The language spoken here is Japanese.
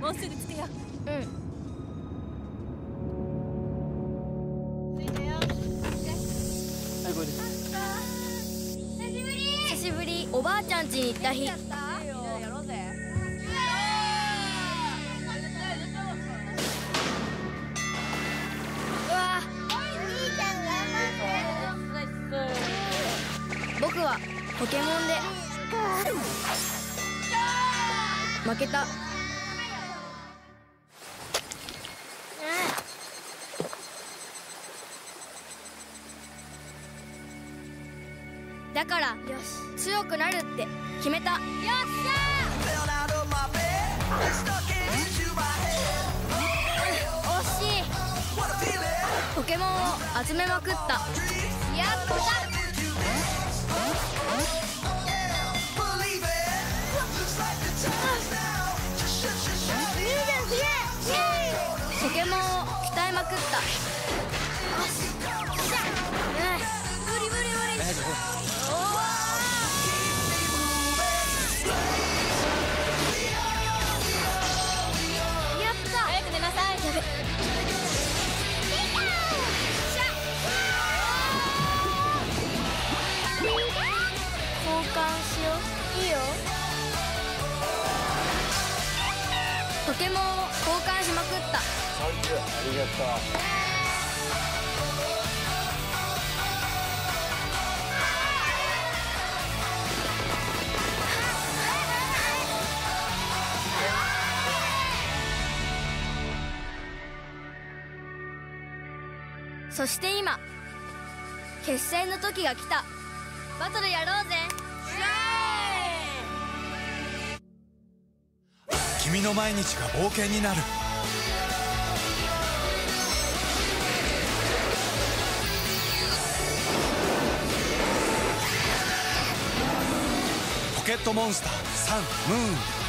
もうすぐ着くよ。うん。はいこれです。久しぶり。おばあちゃん家に行った日。僕はポケモンで。負けただから強くなるって決めた。よっしゃ惜しいポケモンを集めまくった。やったポケモンを鍛えまくった。うん無理無理無理しよう。いいよ。ポケモンを交換しまくった。ありがとそして今決戦の時が来た。バトルやろうぜ君の毎日が冒険になる。ポケットモンスターサンムーン。